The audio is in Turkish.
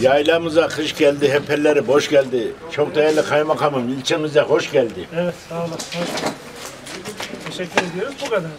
Yaylamıza kış geldi, hepeleri boş geldi. Çok değerli kaymakamım ilçemize hoş geldi. Evet sağ olasın. Teşekkür ediyoruz. Bu kadar.